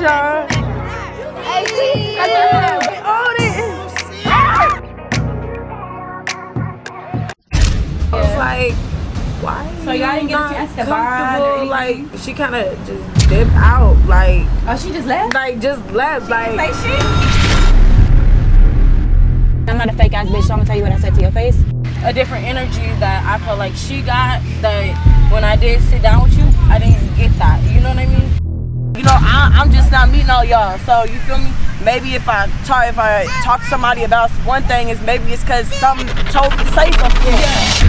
y'all. Hey, like, why? So y'all didn't get a chance to bond Like she kind of just dipped out. Like oh, she just left. Like just left. She like did shit. I'm not a fake ass bitch, so I'm gonna tell you what I said to your face. A different energy that I felt like she got that when I did sit down with you I'm just not meeting all y'all. So you feel me? Maybe if I talk, if I talk to somebody about one thing, is maybe it's because something told me to say something.